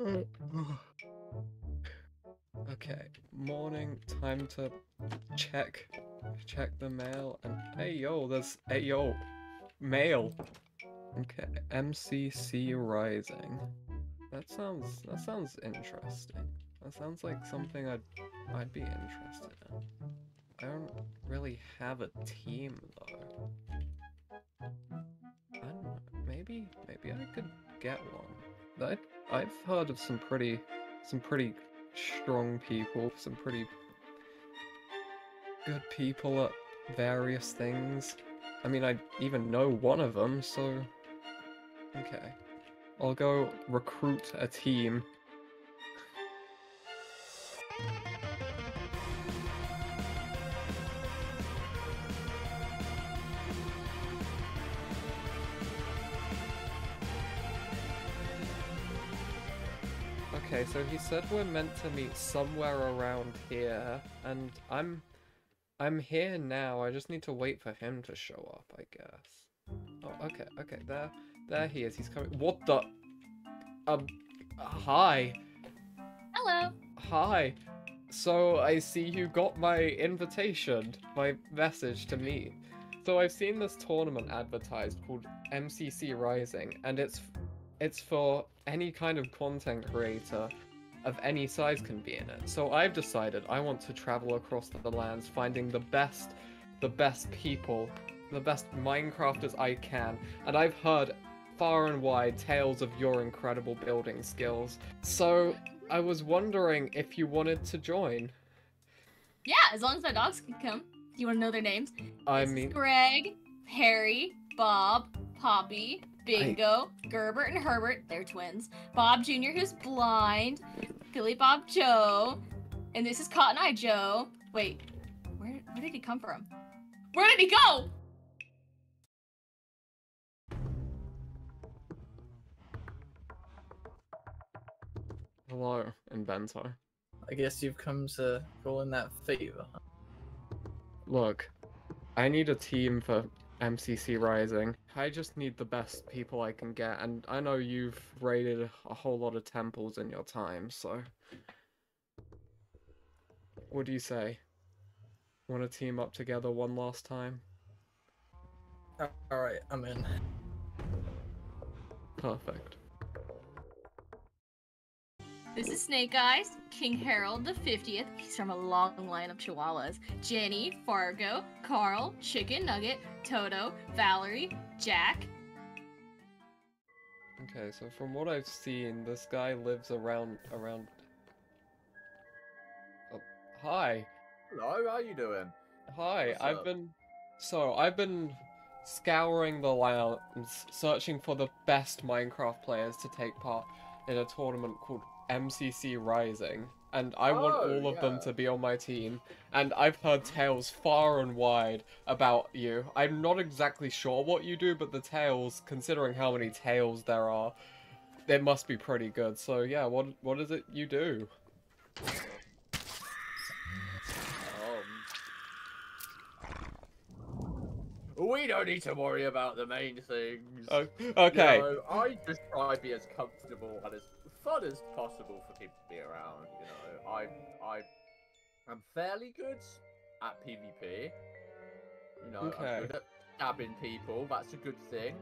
okay, morning, time to check check the mail and hey yo, there's hey yo, mail. Okay, MCC Rising. That sounds that sounds interesting. That sounds like something I'd I'd be interested in. I don't really have a team though. I don't know. Maybe maybe I could get one. I I've heard of some pretty some pretty strong people, some pretty good people at various things. I mean, I even know one of them, so okay. I'll go recruit a team. Okay, so he said we're meant to meet somewhere around here, and I'm I'm here now. I just need to wait for him to show up, I guess. Oh, okay, okay, there there he is. He's coming. What the? Um, hi. Hello. Hi. So I see you got my invitation, my message to meet. So I've seen this tournament advertised called MCC Rising, and it's it's for any kind of content creator of any size can be in it. So I've decided I want to travel across the lands, finding the best, the best people, the best Minecrafters I can, and I've heard far and wide tales of your incredible building skills. So I was wondering if you wanted to join. Yeah, as long as my dogs can come. Do you want to know their names? I mean, Greg, Harry, Bob, Poppy, Bingo, Gerbert, and Herbert. They're twins. Bob Jr., who's blind. Billy Bob Joe. And this is Cotton Eye Joe. Wait, where, where did he come from? Where did he go? hello, Invento. I guess you've come to call in that favor. Look, I need a team for MCC Rising. I just need the best people I can get, and I know you've raided a whole lot of temples in your time, so. What do you say? Want to team up together one last time? Alright, I'm in. Perfect. This is Snake Eyes, King Harold the 50th. He's from a long line of chihuahuas. Jenny, Fargo, Carl, Chicken Nugget, Toto, Valerie, Jack. Okay, so from what I've seen, this guy lives around around. Oh, hi, Hello, how are you doing? hi. What's I've up? been so I've been scouring the lands, searching for the best Minecraft players to take part in a tournament called MCC Rising, and I want Oh, all of them to be on my team. And I've heard tales far and wide about you. I'm not exactly sure what you do, but the tales, considering how many tales there are, they must be pretty good. So yeah, what what is it you do? Um, we don't need to worry about the main things. Oh, You okay. know, I just try to be as comfortable and as fun as possible for people to be around. You know, I I I'm fairly good at PvP. You know, Okay. I'm good at stabbing people. That's a good thing.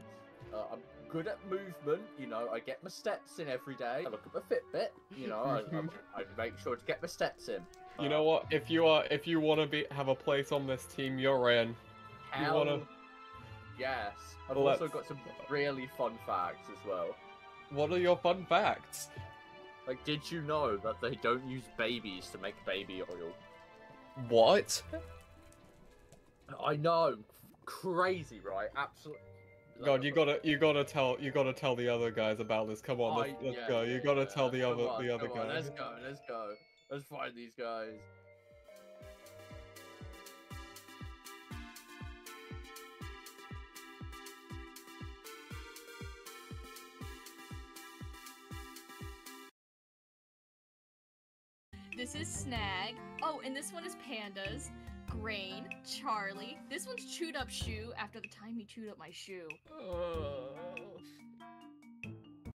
Uh, I'm good at movement. You know, I get my steps in every day. I look at my Fitbit. You know, I, I'm- I make sure to get my steps in. You know what? If you are, if you want to be have a place on this team, you're in. Hell wanna- Yes. I've Well, also got some really fun facts as well. What are your fun facts? Like, did you know that they don't use babies to make baby oil? What? I know. Crazy, right? Absolutely. God, you uh, gotta, you gotta tell, you gotta tell the other guys about this. Come on, let's, I- let's yeah, go. You yeah, gotta yeah. tell the Come other, on, the other come on, guys. Let's go. Let's go. Let's find these guys. This is Snag. Oh, and this one is Pandas. Grain, Charlie. This one's chewed up shoe after the time he chewed up my shoe. Uh,